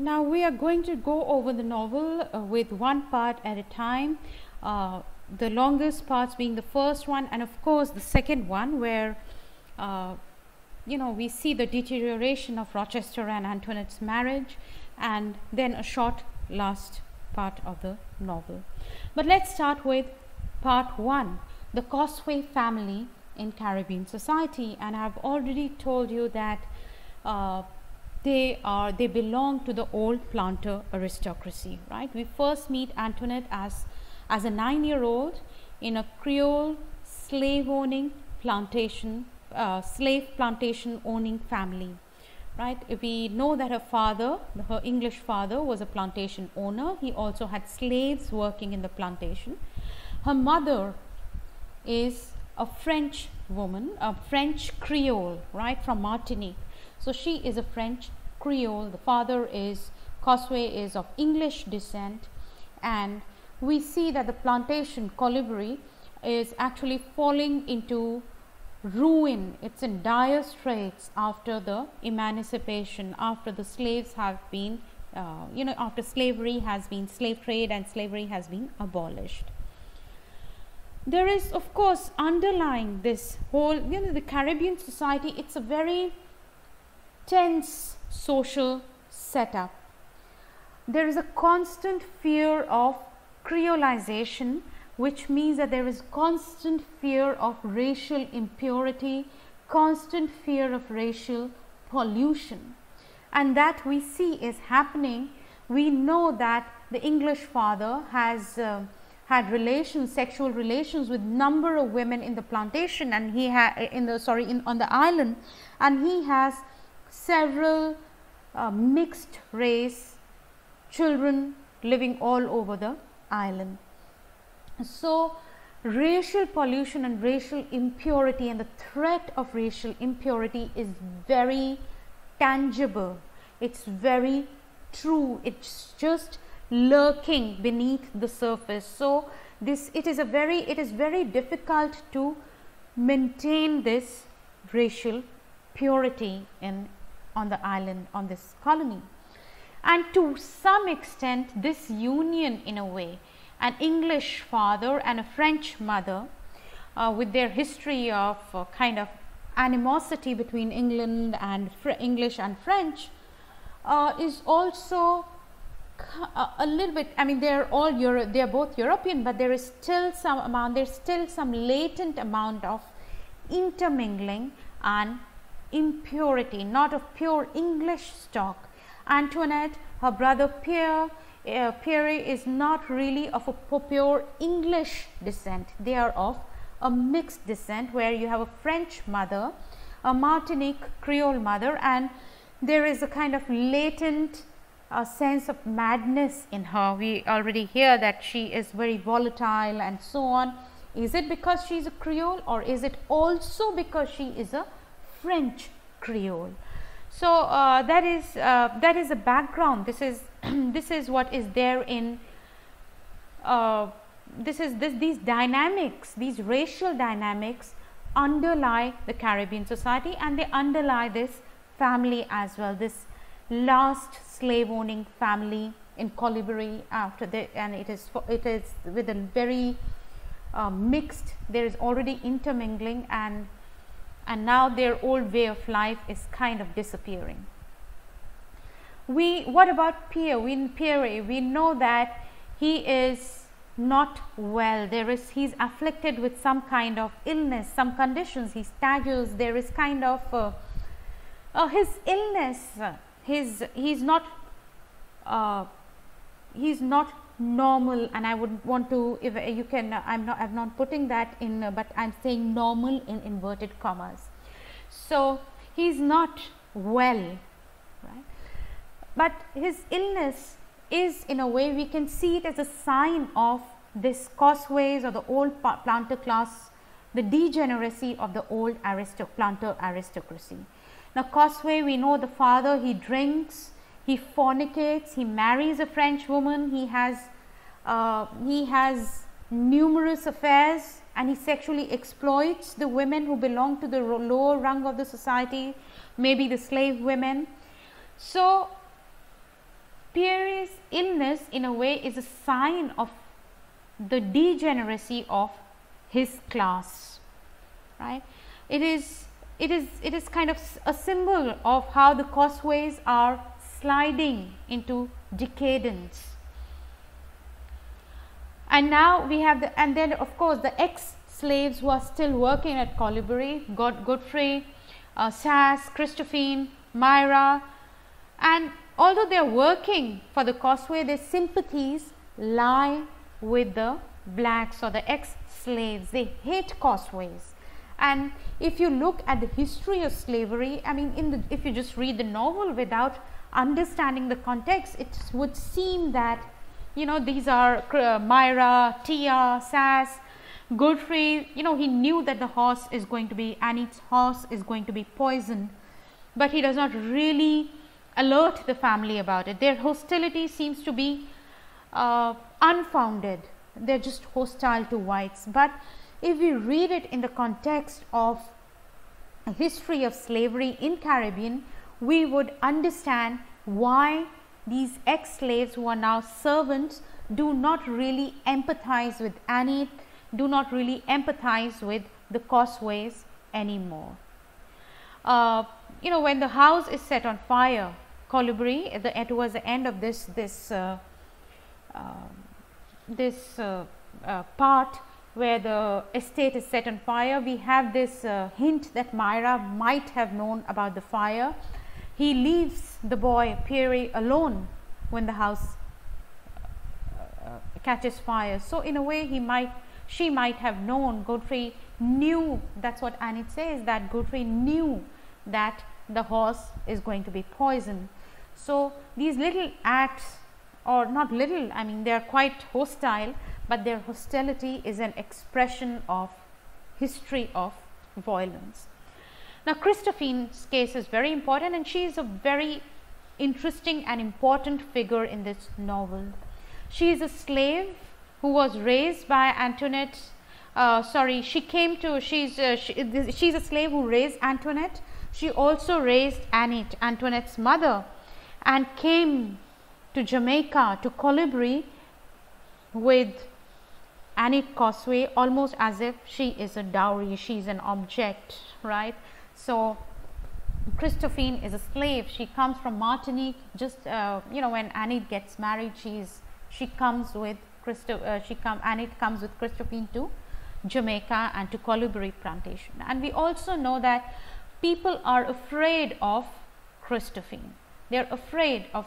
now we are going to go over the novel uh, with one part at a time. Uh, the longest parts being the first one, and of course the second one, where uh, you know we see the deterioration of Rochester and Antoinette's marriage, and then a short last part of the novel. But let's start with part one the Cosway family in Caribbean society, and I've already told you that. They are they belong to the old planter aristocracy right? We first meet antoinette as as a 9 year old in a creole slave owning plantation uh, slave plantation owning family right? We know that her father her english father was a plantation owner he also had slaves working in the plantation. Her mother is a french woman a french creole right from martinique so she is a French Creole. The father is Cosway is of English descent, and we see that the plantation Colibri is actually falling into ruin. It's in dire straits after the emancipation, after the slaves have been, uh, you know, after slavery has been, slave trade and slavery has been abolished. There is, of course, underlying this whole, you know, the Caribbean society, it's a very tense social setup. There is a constant fear of creolization which means that there is constant fear of racial impurity, constant fear of racial pollution and that we see is happening. We know that the English father has uh, had relations, sexual relations with number of women in the plantation and he had in the sorry in on the island and he has several uh, mixed race children living all over the island. So, racial pollution and racial impurity and the threat of racial impurity is very tangible, it is very true, it is just lurking beneath the surface. So, this it is a very it is very difficult to maintain this racial purity in on the island on this colony. And to some extent this union in a way an English father and a French mother uh, with their history of uh, kind of animosity between England and Fr English and French uh, is also a little bit I mean they are all Euro they are both European, but there is still some amount there is still some latent amount of intermingling and impurity, not of pure English stock. Antoinette, her brother Pierre, uh, Pierre is not really of a pure English descent. They are of a mixed descent where you have a French mother, a Martinique Creole mother and there is a kind of latent uh, sense of madness in her. We already hear that she is very volatile and so on. Is it because she is a Creole or is it also because she is a French Creole. So, uh, that is uh, that is a background this is this is what is there in uh, this is this these dynamics these racial dynamics underlie the Caribbean society and they underlie this family as well this last slave owning family in Colibri after the and it is it is with a very uh, mixed there is already intermingling and and now their old way of life is kind of disappearing. We, what about Pierre? We, Pierre, we know that he is not well. There is, he is afflicted with some kind of illness, some conditions. He staggers. There is kind of uh, uh, his illness. His he is not uh, he is not normal and I would want to if you can I am not I am not putting that in but I am saying normal in inverted commas. So, he is not well right, but his illness is in a way we can see it as a sign of this Cosways or the old planter class the degeneracy of the old aristo planter aristocracy. Now, Cosway we know the father he drinks he fornicates, he marries a French woman, he has uh, he has numerous affairs and he sexually exploits the women who belong to the lower rung of the society, maybe the slave women. So, Pierre's illness, in a way, is a sign of the degeneracy of his class, right? It is, it is, it is kind of a symbol of how the Cosways are sliding into decadence. And now we have the, and then of course the ex slaves who are still working at Colibri, God, Godfrey, uh, Sass, Christophine, Myra, and although they are working for the Cosway, their sympathies lie with the blacks or the ex slaves. They hate Cosways. And if you look at the history of slavery, I mean, in the, if you just read the novel without understanding the context, it would seem that, you know, these are uh, Myra, Tia, Sass, Godfrey, you know, he knew that the horse is going to be, Annie's horse is going to be poisoned, but he does not really alert the family about it. Their hostility seems to be uh, unfounded. They're just hostile to whites. But if we read it in the context of history of slavery in Caribbean, we would understand why these ex-slaves who are now servants do not really empathize with Annie, do not really empathize with the Cosways anymore. Uh, you know, when the house is set on fire, Colibri, the, towards the end of this, this, uh, um, uh, this uh, part where the estate is set on fire, we have this uh, hint that Myra might have known about the fire. He leaves the boy Pierre alone when the house uh, catches fire. So, in a way, he might, she might have known. Godfrey knew. That's what Annie says. That Godfrey knew that the horse is going to be poisoned. So, these little acts or not little I mean they are quite hostile, but their hostility is an expression of history of violence. Now, Christophine's case is very important and she is a very interesting and important figure in this novel. She is a slave who was raised by Antoinette, uh, sorry, she came to, she's, uh, she, she's a slave who raised Antoinette she also raised Annette, Antoinette's mother, and came to Jamaica, to Colibri, with Annette Cosway almost as if she is a dowry, she is an object, right. So, Christophine is a slave. She comes from Martinique. Just uh, you know, when Annette gets married, she's she comes with Christo. Uh, she come Annette comes with Christophine to Jamaica and to Colibri plantation. And we also know that people are afraid of Christophine. They are afraid of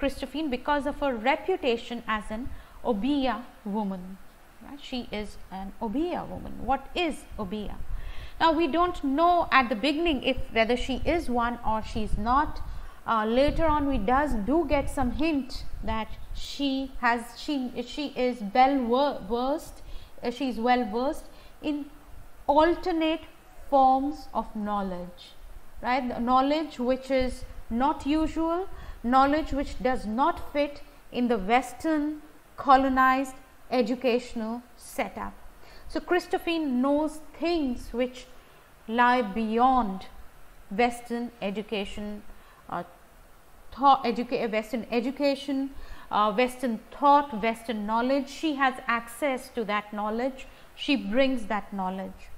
Christophine because of her reputation as an Obeah woman. Right? She is an Obeah woman. What is Obeah? Now we don't know at the beginning if whether she is one or she is not. Uh, later on, we does do get some hint that she has she she is well versed. Uh, she is well versed in alternate forms of knowledge, right? The knowledge which is not usual, knowledge which does not fit in the western colonized educational setup. So, Christophine knows things which lie beyond western education, uh, thought, educa western education, uh, western thought, western knowledge. She has access to that knowledge, she brings that knowledge.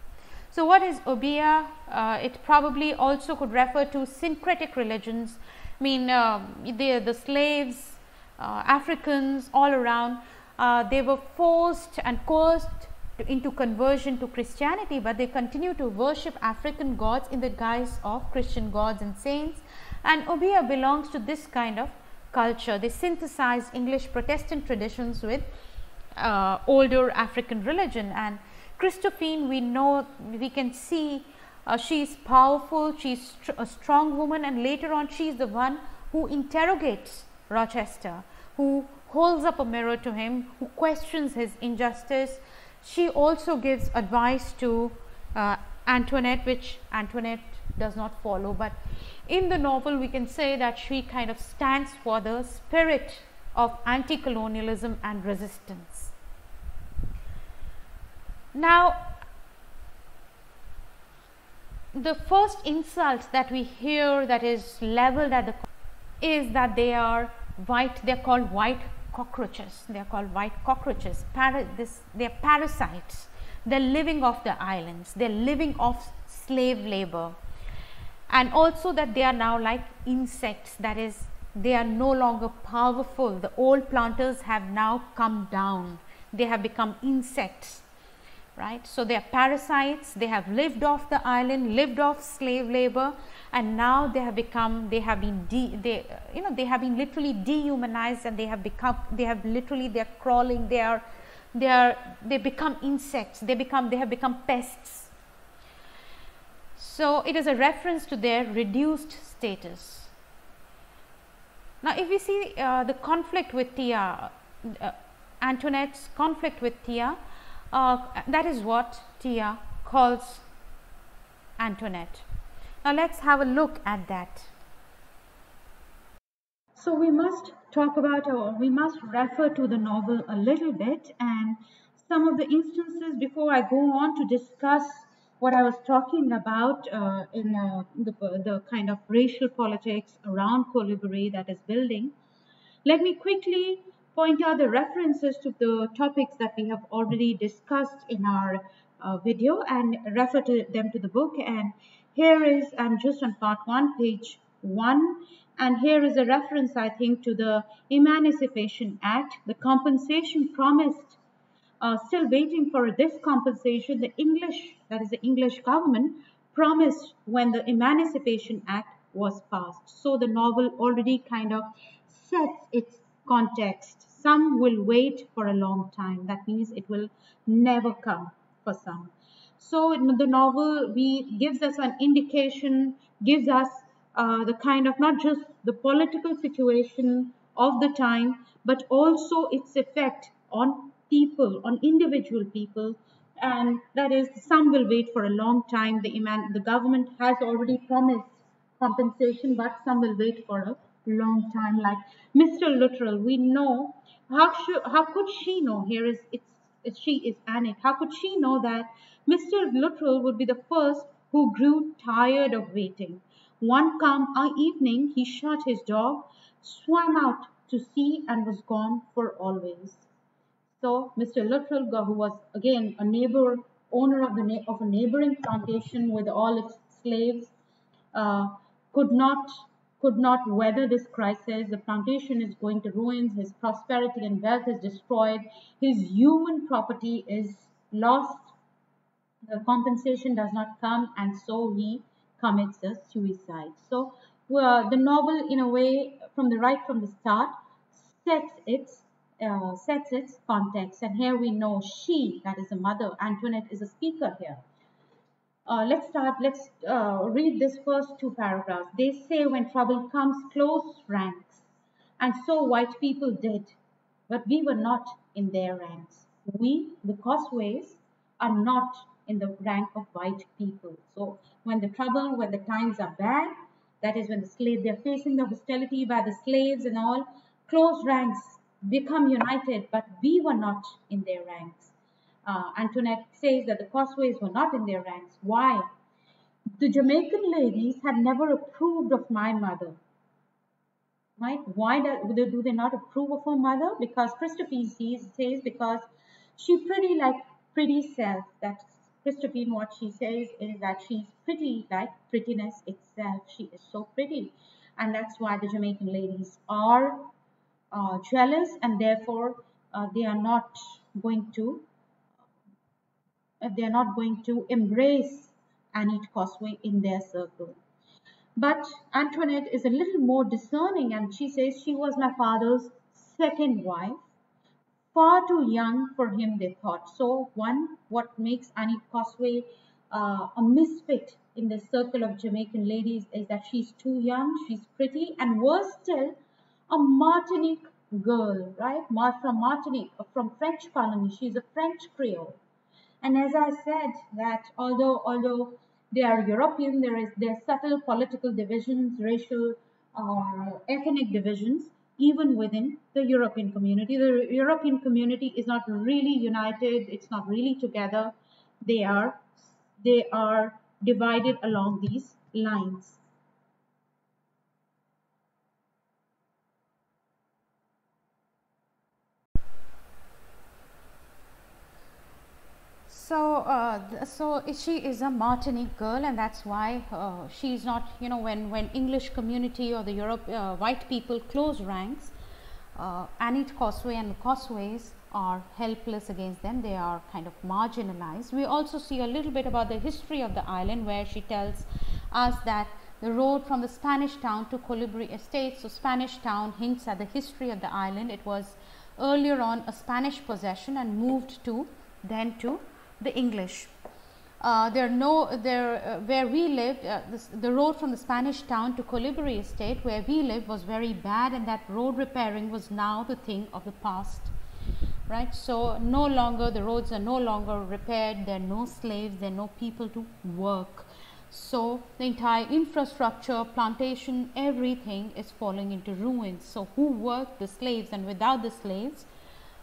So, what is Obeah? Uh, it probably also could refer to syncretic religions. I mean, uh, the, the slaves, uh, Africans all around, uh, they were forced and coerced into conversion to Christianity, but they continue to worship African gods in the guise of Christian gods and saints. And Obeah belongs to this kind of culture. They synthesize English Protestant traditions with uh, older African religion and Christophine, we know, we can see uh, she is powerful, she is a strong woman and later on she is the one who interrogates Rochester, who holds up a mirror to him, who questions his injustice. She also gives advice to uh, Antoinette, which Antoinette does not follow, but in the novel we can say that she kind of stands for the spirit of anti-colonialism and resistance. Now, the first insult that we hear that is leveled at the is that they are white, they're called white cockroaches. They're called white cockroaches. Para, this, they're parasites. They're living off the islands. They're living off slave labor. And also that they are now like insects. That is, they are no longer powerful. The old planters have now come down. They have become insects right. So, they are parasites, they have lived off the island, lived off slave labor and now they have become, they have been, de, they, you know, they have been literally dehumanized and they have become, they have literally, they are crawling, they are, they are, they become insects, they become, they have become pests. So, it is a reference to their reduced status. Now, if we see uh, the conflict with Tia, uh, Antoinette's conflict with Tia, uh, that is what Tia calls Antoinette. Now let's have a look at that. So we must talk about or we must refer to the novel a little bit and some of the instances before I go on to discuss what I was talking about uh, in uh, the, the kind of racial politics around Colibri that is building. Let me quickly point out the references to the topics that we have already discussed in our uh, video and refer to them to the book. And here is I'm just on part 1 page 1 and here is a reference I think to the Emancipation Act the compensation promised uh, still waiting for this compensation. The English that is the English government promised when the Emancipation Act was passed. So the novel already kind of sets its context. Some will wait for a long time. That means it will never come for some. So the novel we gives us an indication, gives us uh, the kind of not just the political situation of the time, but also its effect on people, on individual people. And that is, some will wait for a long time. The, the government has already promised compensation, but some will wait for a long time like Mr. Luttrell we know how should how could she know here is it's, she is Annette how could she know that Mr. Luttrell would be the first who grew tired of waiting one calm evening he shut his dog swam out to sea and was gone for always so Mr. Luttrell who was again a neighbor owner of the of a neighboring plantation with all its slaves uh, could not could not weather this crisis. The plantation is going to ruins. His prosperity and wealth is destroyed. His human property is lost. The compensation does not come, and so he commits a suicide. So uh, the novel, in a way, from the right from the start, sets its uh, sets its context. And here we know she, that is a mother, Antoinette, is a speaker here. Uh, let's start, let's uh, read this first two paragraphs. They say when trouble comes, close ranks. And so white people did, but we were not in their ranks. We, the Cosways, are not in the rank of white people. So when the trouble, when the times are bad, that is when the slave, they're facing the hostility by the slaves and all, close ranks become united, but we were not in their ranks uh, Antoinette says that the Cosways were not in their ranks. Why? The Jamaican ladies had never approved of my mother. Right? Why do, do they not approve of her mother? Because Christophine says, because she pretty like pretty self. That Christophine, what she says is that she's pretty like prettiness itself. She is so pretty. And that's why the Jamaican ladies are uh, jealous and therefore uh, they are not going to they're not going to embrace Annette Cosway in their circle. But Antoinette is a little more discerning and she says she was my father's second wife. Far too young for him, they thought. So, one, what makes Annette Cosway uh, a misfit in the circle of Jamaican ladies is that she's too young, she's pretty, and worse still, a Martinique girl, right? From Martinique, from French colony. She's a French Creole. And as I said that although although they are European, there is are subtle political divisions, racial, uh, ethnic divisions, even within the European community. The European community is not really united. It's not really together. They are they are divided along these lines. So, uh, so she is a Martinique girl, and that's why uh, she is not. You know, when when English community or the Europe uh, white people close ranks, uh, Annette Cosway and Cosways are helpless against them. They are kind of marginalized. We also see a little bit about the history of the island, where she tells us that the road from the Spanish town to Colibri Estate. So, Spanish town hints at the history of the island. It was earlier on a Spanish possession and moved to then to the English. Uh, there are no there uh, where we lived uh, this, the road from the Spanish town to Colibri estate where we lived was very bad and that road repairing was now the thing of the past right? So no longer the roads are no longer repaired there are no slaves there are no people to work. So the entire infrastructure plantation everything is falling into ruins. So who worked? The slaves and without the slaves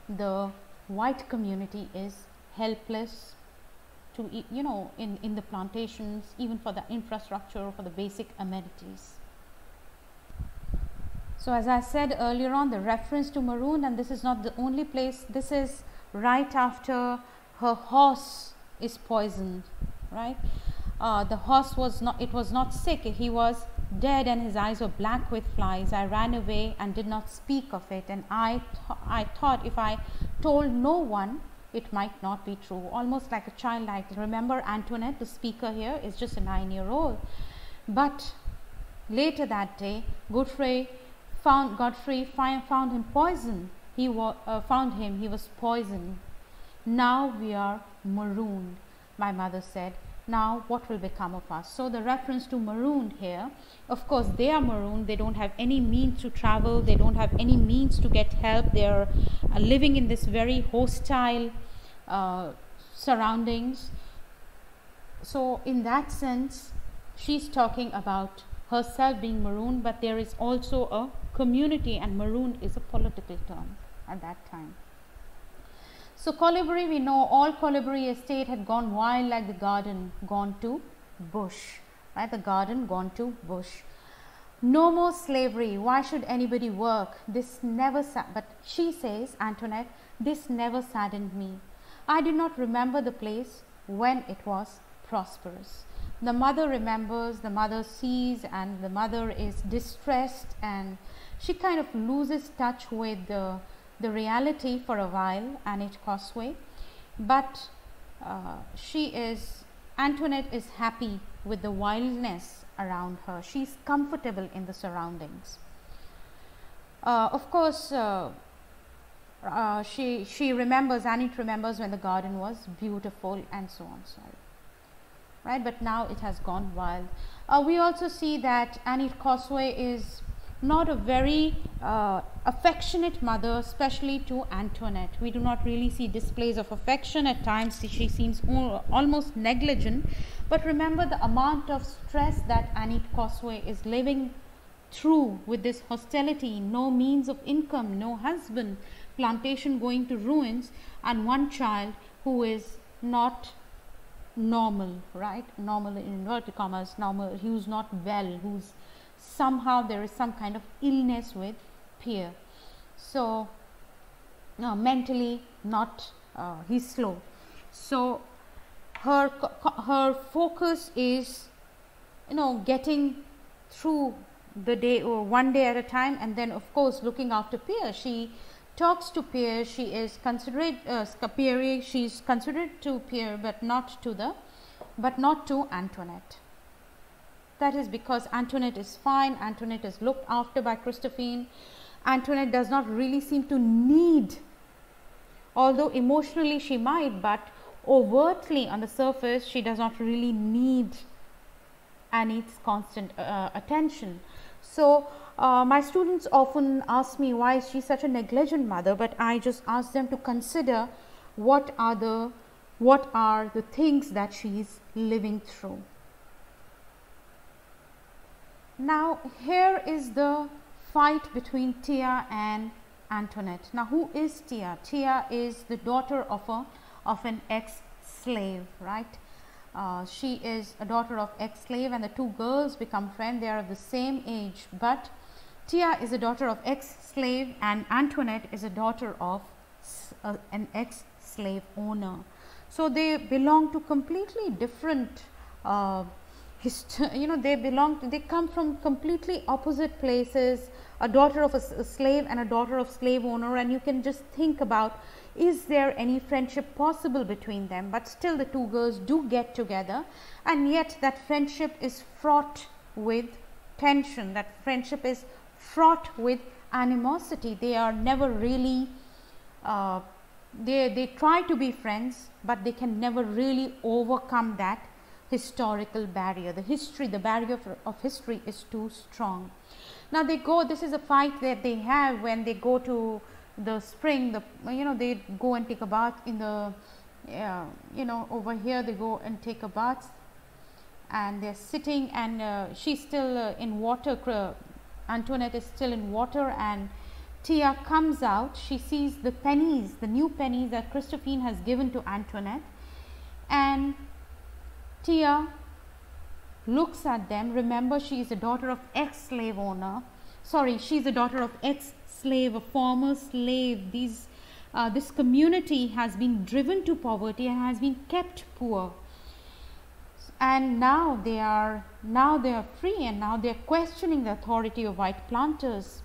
the white community is helpless to you know in, in the plantations even for the infrastructure for the basic amenities. So as I said earlier on the reference to maroon and this is not the only place this is right after her horse is poisoned right? Uh, the horse was not it was not sick. He was dead and his eyes were black with flies. I ran away and did not speak of it. And i th- i thought if i told no one it might not be true. Almost like a child like remember antoinette the speaker here is just a 9 year old but later that day godfrey found godfrey found him poisoned he uh, found him. He was poisoned. Now we are marooned my mother said now what will become of us. So the reference to marooned here of course they are marooned. They don't have any means to travel. They don't have any means to get help. They are uh, living in this very hostile uh, surroundings. So in that sense she's talking about herself being marooned but there is also a community and marooned is a political term at that time so Colibri, we know all Colibri estate had gone wild like the garden gone to bush, right? The garden gone to bush. No more slavery. Why should anybody work? This never, but she says, Antoinette, this never saddened me. I do not remember the place when it was prosperous. The mother remembers, the mother sees, and the mother is distressed, and she kind of loses touch with the the reality for a while, Annette Cosway, but uh, she is, Antoinette is happy with the wildness around her. She's comfortable in the surroundings. Uh, of course, uh, uh, she she remembers Annette remembers when the garden was beautiful and so on so right but now it has gone wild uh, we also see that Annette Cosway is not a very uh, affectionate mother, especially to Antoinette. We do not really see displays of affection. At times, she seems almost negligent. But remember the amount of stress that Annette Cosway is living through with this hostility, no means of income, no husband, plantation going to ruins, and one child who is not normal, right? Normal in inverted commas, normal, who's not well, who's somehow there is some kind of illness with Pierre. So, no, mentally not, uh, he's slow. So, her, her focus is, you know, getting through the day or one day at a time and then of course looking after Pierre. She talks to Pierre, she is considerate, uh, Pierre, she considerate to Pierre but not to the, but not to Antoinette. That is because Antoinette is fine, Antoinette is looked after by Christophine. Antoinette does not really seem to need, although emotionally she might, but overtly on the surface, she does not really need Annette's constant uh, attention. So, uh, my students often ask me why is she such a negligent mother, but I just ask them to consider what are the what are the things that she is living through. Now, here is the fight between Tia and Antoinette. Now, who is Tia? Tia is the daughter of a of an ex-slave, right? Uh, she is a daughter of ex-slave, and the two girls become friends. They are of the same age, but Tia is a daughter of ex-slave, and Antoinette is a daughter of uh, an ex-slave owner. So, they belong to completely different uh, you know they belong to, they come from completely opposite places a daughter of a, a, slave and a daughter of slave owner and you can just think about is there any friendship possible between them? But still the two girls do get together and yet that friendship is fraught with tension that friendship is fraught with animosity. They are never really uh, they they try to be friends but they can never really overcome that historical barrier. The history the barrier of, of history is too strong. Now they go this is a fight that they have when they go to the spring the you know they go and take a bath in the uh, you know over here they go and take a bath and they're sitting and uh, she's still uh, in water Antoinette is still in water and Tia comes out. She sees the pennies the new pennies that Christophine has given to Antoinette and Tia looks at them remember she is the daughter of ex slave owner sorry she is the daughter of ex slave, a former slave. These, uh, this community has been driven to poverty and has been kept poor. And now they are now they are free and now they are questioning the authority of white planters.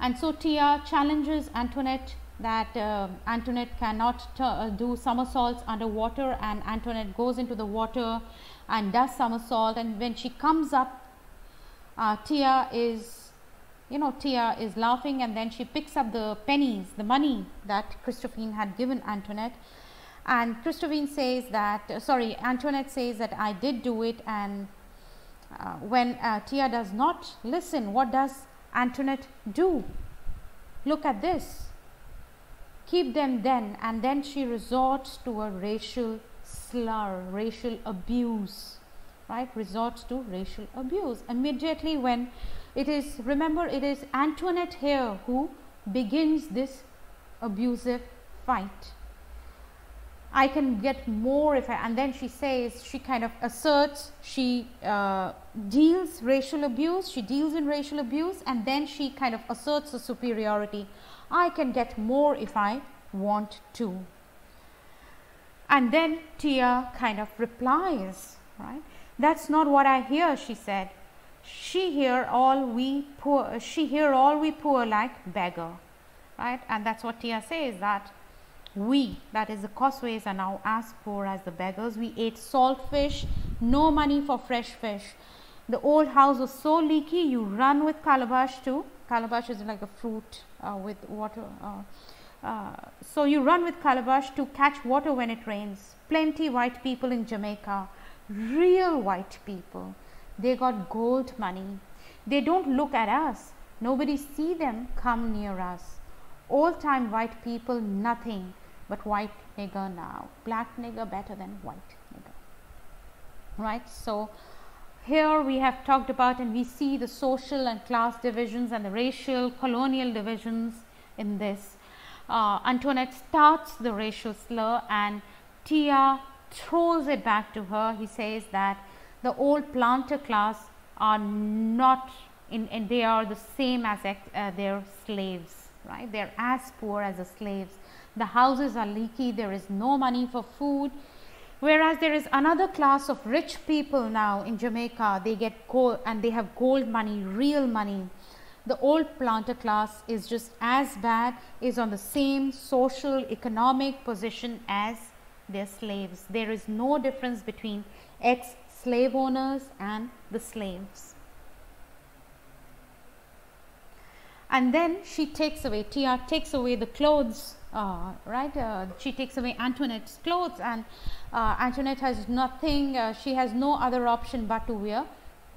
And so Tia challenges Antoinette that uh, Antoinette cannot uh, do somersaults underwater and Antoinette goes into the water and does somersault. And when she comes up uh, Tia is you know Tia is laughing and then she picks up the pennies the money that Christophine had given Antoinette. And Christophine says that uh, sorry Antoinette says that I did do it and uh, when uh, Tia does not listen what does Antoinette do? Look at this keep them then and then she resorts to a racial slur racial abuse right resorts to racial abuse immediately when it is remember it is Antoinette here who begins this abusive fight. I can get more if I and then she says she kind of asserts she uh, deals racial abuse she deals in racial abuse and then she kind of asserts a superiority I can get more if I want to. And then Tia kind of replies right? That's not what I hear she said. She hear all we poor she hear all we poor like beggar right? And that's what tia says that we that is the Cosways are now as poor as the beggars. We ate salt fish no money for fresh fish. The old house was so leaky you run with calabash to calabash is like a fruit with water uh, uh, so you run with calabash to catch water when it rains plenty white people in jamaica real white people they got gold money. They don't look at us. Nobody see them come near us. Old time white people, nothing but white nigger now. Black nigger better than white nigger. Right? So, here we have talked about and we see the social and class divisions and the racial colonial divisions in this. Uh, Antoinette starts the racial slur and Tia throws it back to her. He says that the old planter class are not in, and they are the same as uh, their slaves, right? They are as poor as the slaves. The houses are leaky, there is no money for food. Whereas there is another class of rich people now in Jamaica, they get gold and they have gold money, real money. The old planter class is just as bad, is on the same social economic position as their slaves. There is no difference between ex slave owners and the slaves. And then she takes away, Tia takes away the clothes, uh, right? Uh, she takes away Antoinette's clothes, and uh, Antoinette has nothing, uh, she has no other option but to wear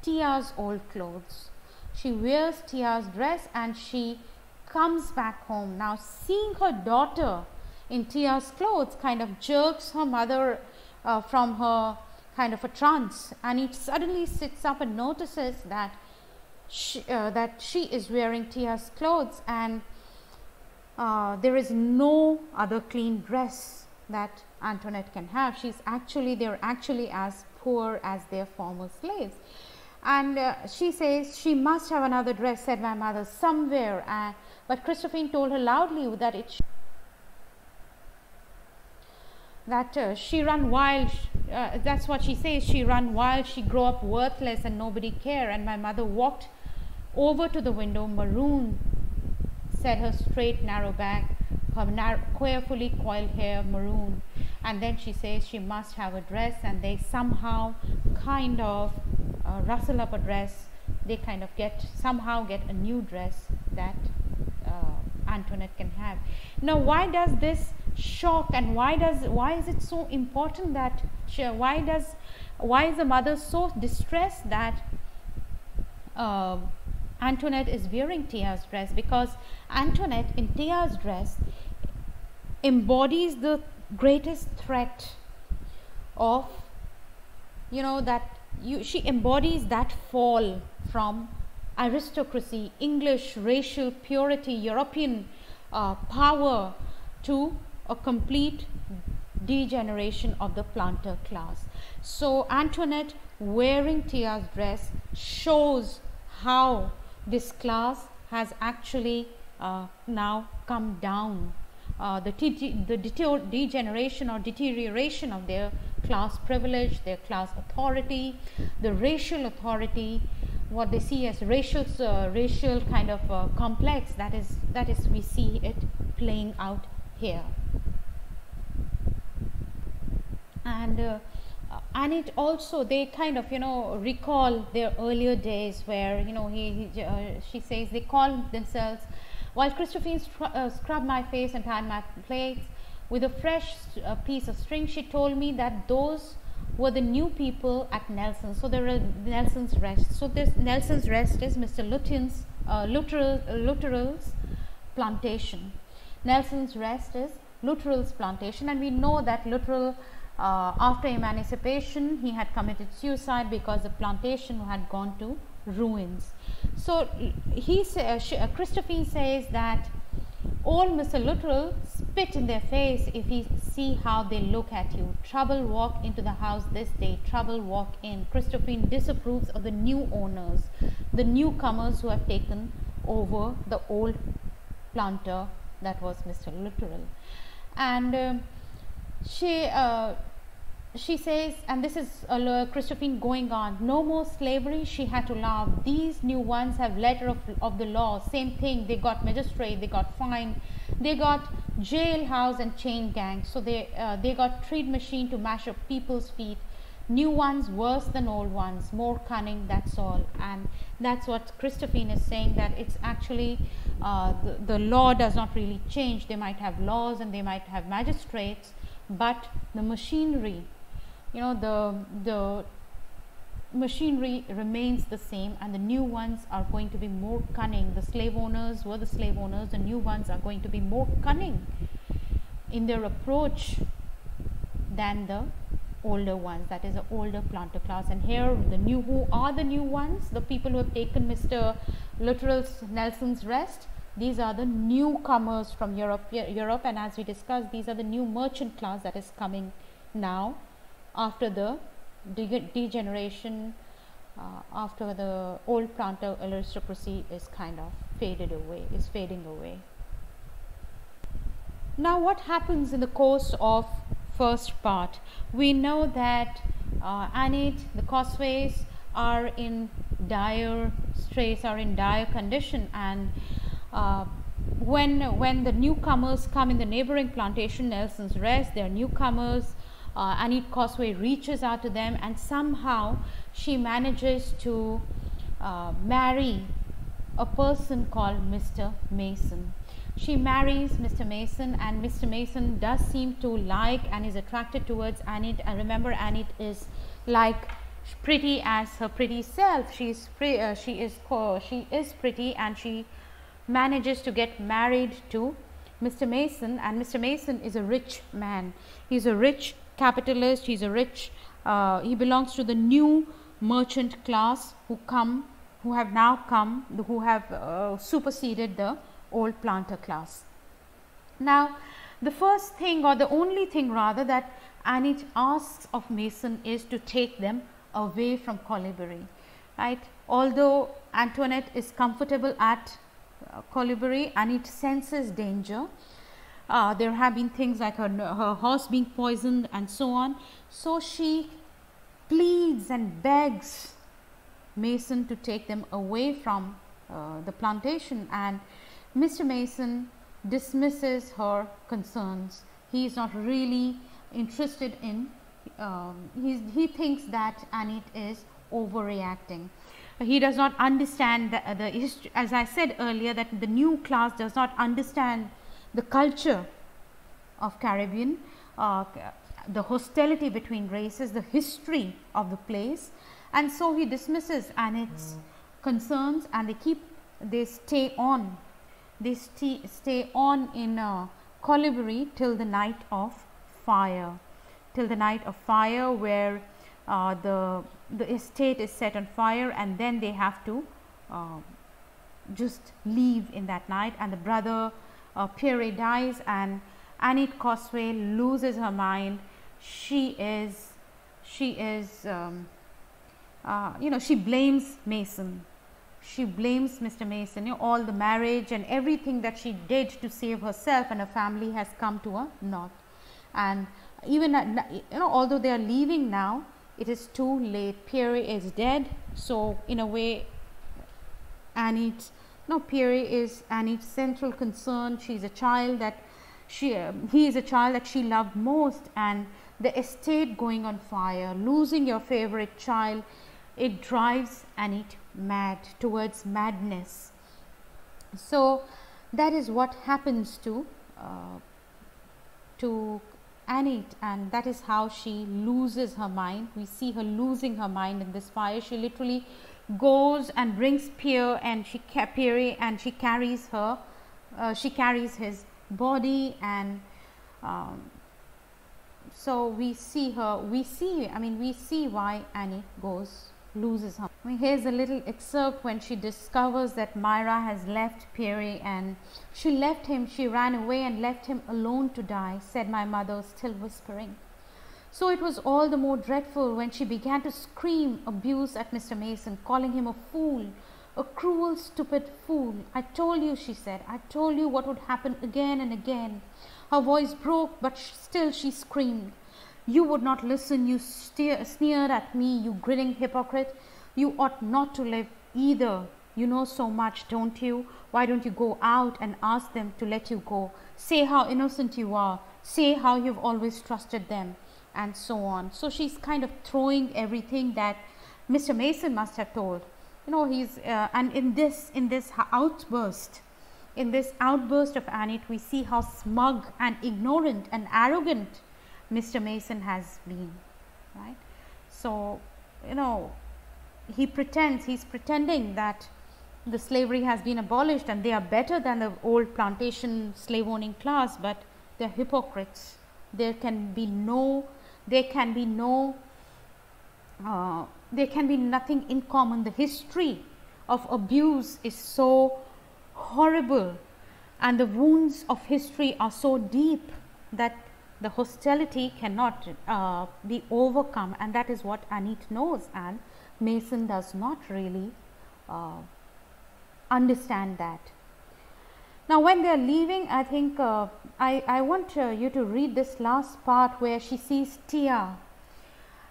Tia's old clothes. She wears Tia's dress and she comes back home. Now, seeing her daughter in Tia's clothes kind of jerks her mother uh, from her kind of a trance and it suddenly sits up and notices that she, uh, that she is wearing Tia's clothes and uh, there is no other clean dress that Antoinette can have. She's actually, they're actually as poor as their former slaves. And uh, she says, she must have another dress, said my mother, somewhere. Uh, but Christophine told her loudly that it that uh, she run wild. Uh, that's what she says. She run wild. She grow up worthless and nobody care. And my mother walked over to the window, maroon, said her straight narrow back, her narrow, carefully coiled hair maroon. And then she says she must have a dress, and they somehow kind of uh, rustle up a dress. They kind of get somehow get a new dress that uh, Antoinette can have. Now, why does this shock and why does why is it so important that she, why does why is the mother so distressed that uh, Antoinette is wearing Tia's dress because Antoinette in Tia's dress embodies the greatest threat of you know that you she embodies that fall from aristocracy english racial purity european uh, power to a complete degeneration of the planter class. So antoinette wearing Tia's dress shows how this class has actually uh, now come down uh, the, the degeneration or deterioration of their class privilege, their class authority, the racial authority, what they see as racial, uh, racial kind of uh, complex. That is, that is, we see it playing out here. And uh, and it also they kind of you know recall their earlier days where you know he, he uh, she says they call themselves while Christophine uh, scrubbed my face and tied my plaits with a fresh uh, piece of string, she told me that those were the new people at Nelson's. So there are Nelson's Rest. So this Nelson's Rest is Mr. Lutyens, uh, Luttrell's plantation. Nelson's Rest is Luttrell's plantation, and we know that Luttrell, uh, after emancipation, he had committed suicide because the plantation had gone to ruins. So he says, uh, uh, Christophine says that all Mr. Luttrell spit in their face if he see how they look at you. Trouble walk into the house this day, trouble walk in. Christophine disapproves of the new owners, the newcomers who have taken over the old planter that was Mr. Luttrell. And uh, she uh, she says, and this is Christophine going on, no more slavery, she had to laugh. These new ones have letter of, of the law, same thing, they got magistrate, they got fine, they got jailhouse and chain gang. So they, uh, they got trade machine to mash up people's feet. New ones worse than old ones, more cunning, that's all. And that's what Christophine is saying, that it's actually, uh, the, the law does not really change. They might have laws and they might have magistrates, but the machinery you know the the machinery remains the same and the new ones are going to be more cunning. The slave owners were the slave owners. The new ones are going to be more cunning in their approach than the older ones. That is the older planter class. And here the new who are the new ones? The people who have taken mr Luttrell's nelson's rest. These are the newcomers from europe europe. And as we discussed these are the new merchant class that is coming now after the degeneration uh, after the old planter aristocracy is kind of faded away is fading away. Now what happens in the course of first part? We know that uh, Annette, the Cosways are in dire straits are in dire condition and uh, when when the newcomers come in the neighboring plantation Nelson's Rest they are newcomers uh, Annette Cosway reaches out to them and somehow she manages to uh, marry a person called Mr. Mason. She marries Mr. Mason and Mr. Mason does seem to like and is attracted towards Annette and remember Annette is like pretty as her pretty self. She's pre uh, she is she is pretty and she manages to get married to Mr. Mason and Mr. Mason is a rich man. He's a rich capitalist, he's a rich, uh, he belongs to the new merchant class who come, who have now come, who have uh, superseded the old planter class. Now, the first thing or the only thing rather that Annette asks of Mason is to take them away from Colibri, right. Although Antoinette is comfortable at uh, Colibri, Annette senses danger Uh, there have been things like her, her horse being poisoned and so on. So she pleads and begs Mason to take them away from uh, the plantation and Mr. Mason dismisses her concerns. He is not really interested in, um, he thinks that Annette is overreacting. He does not understand the, the history, as I said earlier, that the new class does not understand the culture of Caribbean, uh, the hostility between races, the history of the place, and so he dismisses Annette's mm. concerns, and they keep they stay on, they stay, stay on in uh, Colibri till the night of fire, till the night of fire where uh, the the estate is set on fire and then they have to uh, just leave in that night and the brother uh, dies and Annette Cosway loses her mind. She is, she is, um, uh, you know, she blames Mason. She blames Mr. Mason, you know, all the marriage and everything that she did to save herself and her family has come to a naught. And even, at, you know, although they are leaving now, it is too late. Pierre is dead. So, in a way, Annette no, Pierre is Annie's central concern. She is a child that she, uh, he is a child that she loved most, and the estate going on fire, losing your favorite child, it drives Annette mad towards madness. So that is what happens to uh, to Annette, and that is how she loses her mind. We see her losing her mind in this fire. She literally goes and brings Pierre and she and she carries her, uh, she carries his body and um, so we see her, we see, I mean we see why Annie goes, loses her. I mean, here's a little excerpt when she discovers that Myra has left Pierre and she left him, she ran away and left him alone to die, said my mother still whispering. So it was all the more dreadful when she began to scream abuse at Mr. Mason, calling him a fool, a cruel, stupid fool. I told you, she said, I told you what would happen again and again. Her voice broke, but still she screamed. You would not listen, you steer, sneered at me, you grinning hypocrite. You ought not to live either. You know so much, don't you? Why don't you go out and ask them to let you go? Say how innocent you are. Say how you've always trusted them and so on. So she's kind of throwing everything that Mr. Mason must have told. You know, he's uh, and in this in this outburst, in this outburst of Annette, we see how smug and ignorant and arrogant Mr. Mason has been, right? So, you know, he pretends he's pretending that the slavery has been abolished and they are better than the old plantation slave owning class, but they're hypocrites. There can be no there can be no, uh, there can be nothing in common. The history of abuse is so horrible and the wounds of history are so deep that the hostility cannot uh, be overcome and that is what Annette knows and Mason does not really uh, understand that. Now, when they are leaving, I think uh, I, I want uh, you to read this last part where she sees Tia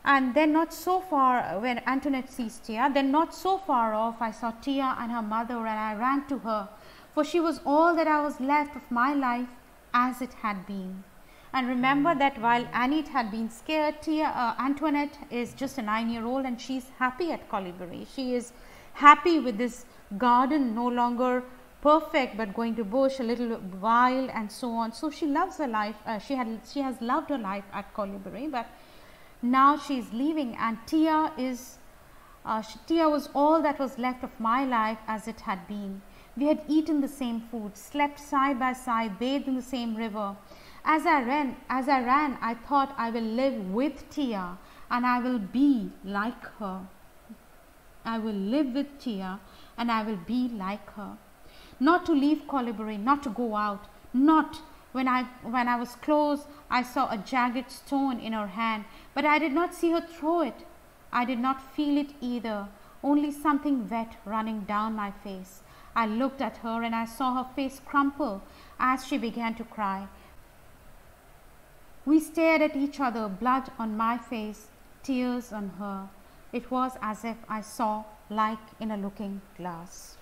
and then not so far when Antoinette sees Tia, then not so far off I saw Tia and her mother and I ran to her for she was all that I was left of my life as it had been. And remember that while Annette had been scared, Tia, uh, Antoinette is just a nine year old and she's happy at Colibri. She is happy with this garden no longer perfect but going to bush a little wild and so on. So she loves her life uh, she had she has loved her life at Colibri but now she is leaving and Tia is uh, Tia was all that was left of my life as it had been. We had eaten the same food slept side by side bathed in the same river. As I ran as I ran I thought I will live with Tia and I will be like her. I will live with Tia and I will be like her not to leave Colibri, not to go out, not when I, when I was close, I saw a jagged stone in her hand, but I did not see her throw it. I did not feel it either, only something wet running down my face. I looked at her and I saw her face crumple as she began to cry. We stared at each other, blood on my face, tears on her. It was as if I saw like in a looking glass.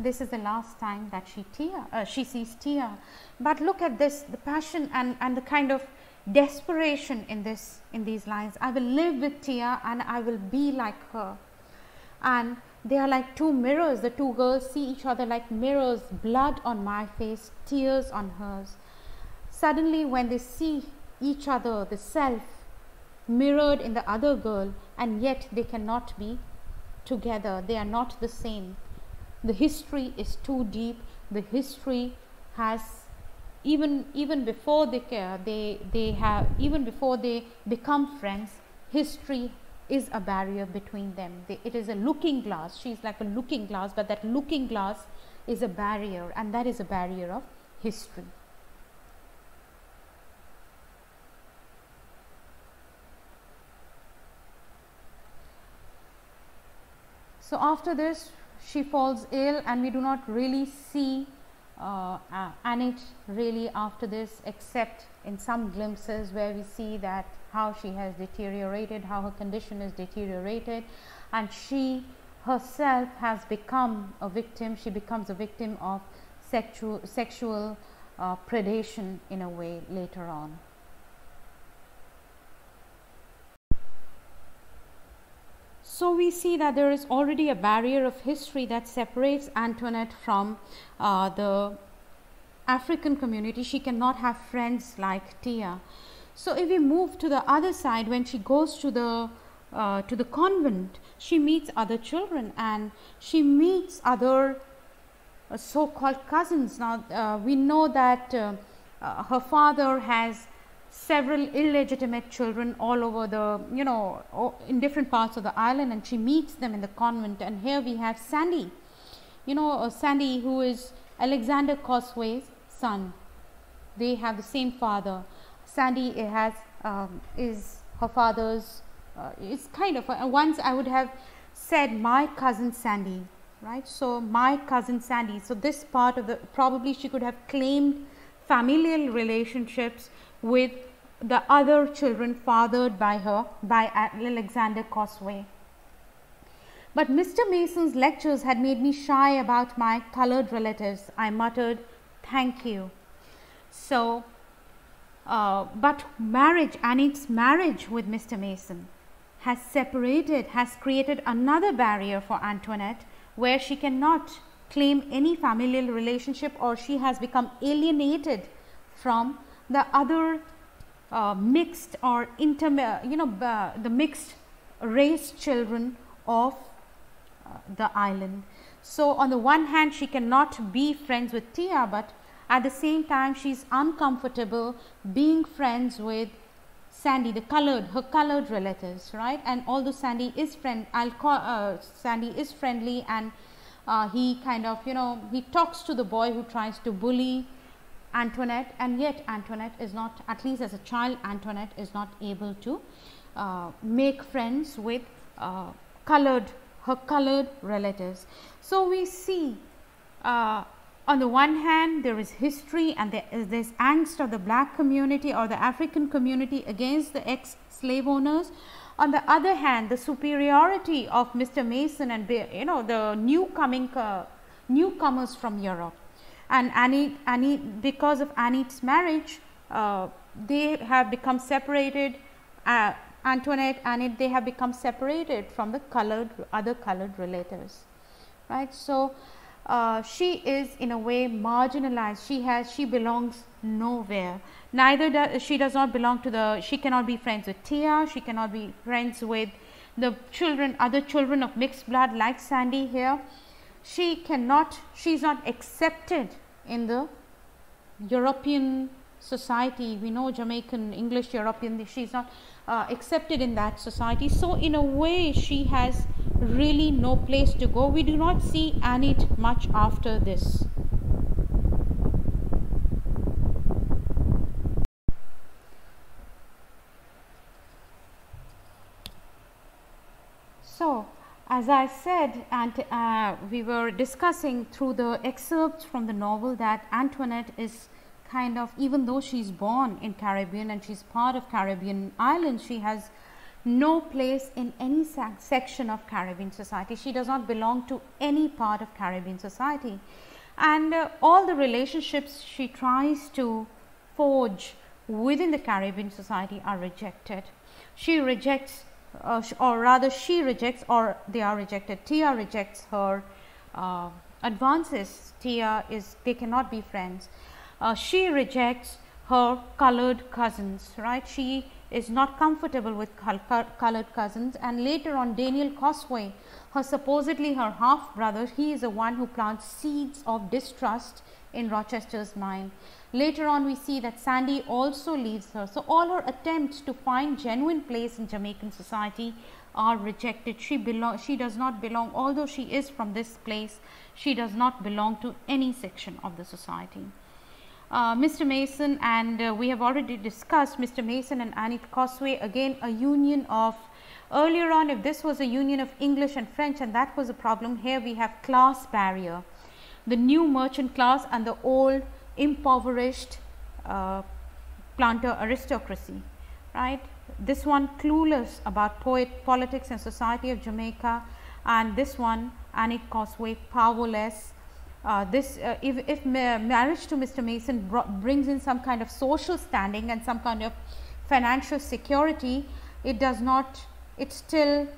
This is the last time that she uh, she sees Tia. But look at this, the passion and, and the kind of desperation in this in these lines. I will live with Tia and I will be like her. And they are like two mirrors. The two girls see each other like mirrors, blood on my face, tears on hers. Suddenly, when they see each other, the self mirrored in the other girl, and yet they cannot be together, they are not the same. The history is too deep, the history has even even before they care they they have even before they become friends history is a barrier between them. They, it is a looking glass. She's like a looking glass but that looking glass is a barrier and that is a barrier of history. So, after this she falls ill and we do not really see uh, really after this except in some glimpses where we see that how she has deteriorated, how her condition is deteriorated and she herself has become a victim, she becomes a victim of sexual, sexual uh, predation in a way later on. So, we see that there is already a barrier of history that separates Antoinette from uh, the African community. She cannot have friends like Tia. So, if we move to the other side, when she goes to the uh, to the convent, she meets other children and she meets other uh, so-called cousins. Now, uh, we know that uh, uh, her father has several illegitimate children all over the you know in different parts of the island and she meets them in the convent. And here we have sandy. You know uh, sandy who is alexander cosway's son. They have the same father. Sandy has um, is her father's uh, it's kind of once i would have said my cousin sandy right? So my cousin sandy. So this part of the probably she could have claimed familial relationships with the other children fathered by her by Alexander Cosway. But Mr. Mason's lectures had made me shy about my colored relatives. I muttered, Thank you. So, uh, but marriage, Annette's marriage with Mr. Mason has separated, has created another barrier for Antoinette where she cannot claim any familial relationship or she has become alienated from the other uh, mixed or inter you know uh, the mixed race children of uh, the island. So, on the one hand she cannot be friends with Tia, but at the same time she is uncomfortable being friends with Sandy, the colored, her colored relatives, right? And although Sandy is friend, I'll call uh, Sandy is friendly, and uh, he kind of, you know, he talks to the boy who tries to bully Antoinette and yet Antoinette is not at least as a child Antoinette is not able to uh, make friends with uh, colored her colored relatives. So, we see uh, on the one hand there is history and there is this angst of the black community or the African community against the ex slave owners. On the other hand the superiority of Mr. Mason and you know the new coming uh, newcomers from Europe and Annie, Annie because of Annette's marriage, uh, they have become separated. Uh, Antoinette, Annette, they have become separated from the colored other colored relatives, right? So uh, she is in a way marginalized. She has she belongs nowhere. Neither does she does not belong to the. She cannot be friends with Tia. She cannot be friends with the children, other children of mixed blood like Sandy here she cannot, she is not accepted in the European society. We know Jamaican, English, European, she is not uh, accepted in that society. So, in a way, she has really no place to go. We do not see Annette much after this. So, as I said, and uh, we were discussing through the excerpts from the novel that Antoinette is kind of even though she's born in Caribbean and she's part of Caribbean islands, she has no place in any section of Caribbean society. She does not belong to any part of Caribbean society. And uh, all the relationships she tries to forge within the Caribbean society are rejected. She rejects, uh, or rather, she rejects, or they are rejected. Tia rejects her uh, advances. Tia is, they cannot be friends. Uh, she rejects her colored cousins, right? She is not comfortable with colored cousins and later on Daniel Cosway, her supposedly her half brother, he is the one who plants seeds of distrust in Rochester's mind. Later on we see that Sandy also leaves her. So, all her attempts to find genuine place in Jamaican society are rejected. She belong she does not belong although she is from this place, she does not belong to any section of the society. Uh, Mr. Mason and uh, we have already discussed Mr. Mason and Annie Cosway again a union of earlier on if this was a union of English and French and that was a problem here we have class barrier the new merchant class and the old impoverished uh, planter aristocracy right this one clueless about poet politics and society of Jamaica and this one Annie Cosway powerless uh, this uh, if, if ma marriage to Mr. Mason brings in some kind of social standing and some kind of financial security, it does not, it still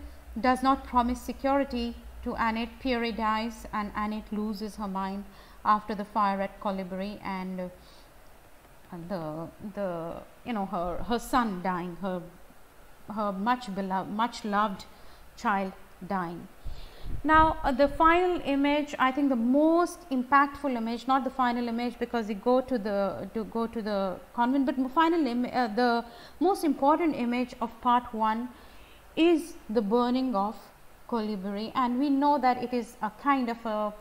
does not promise security to Annette. Pierre dies and Annette loses her mind after the fire at Colibri and uh, the, the, you know, her, her son dying, her, her much beloved, much loved child dying. Now, uh, the final image, I think the most impactful image, not the final image because you go to the to go to the convent, but final uh, the most important image of part one is the burning of Colibri, and we know that it is a kind of a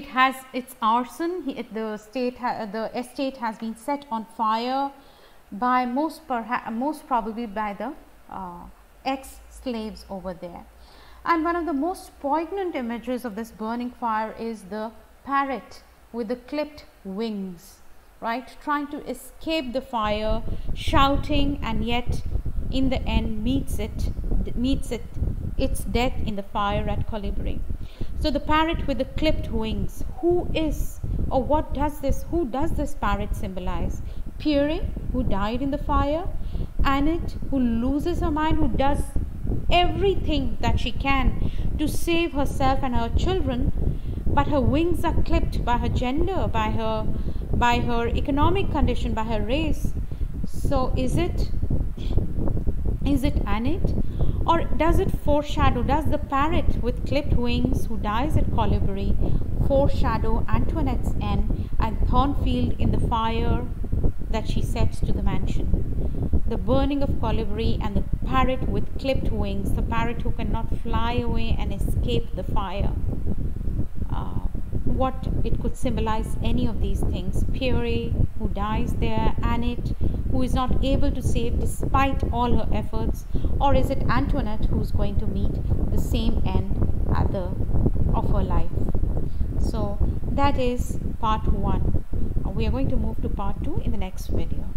it has its arson. the state the estate has been set on fire by most perhaps most probably by the uh, ex slaves over there and one of the most poignant images of this burning fire is the parrot with the clipped wings, right, trying to escape the fire, shouting and yet in the end meets it, meets it, its death in the fire at Colibri. So the parrot with the clipped wings, who is or what does this, who does this parrot symbolize? Pierre, who died in the fire, Annette, who loses her mind, who does everything that she can to save herself and her children, but her wings are clipped by her gender, by her by her economic condition, by her race. So is it is it Annette? Or does it foreshadow, does the parrot with clipped wings who dies at Colibri foreshadow Antoinette's end at Thornfield in the fire that she sets to the mansion? The burning of Colibri and the parrot with clipped wings, the parrot who cannot fly away and escape the fire. Uh, what it could symbolize any of these things. Pierre, who dies there, Annette, who is not able to save despite all her efforts, or is it Antoinette who is going to meet the same end at the of her life? So that is part one. Uh, we are going to move to part two in the next video.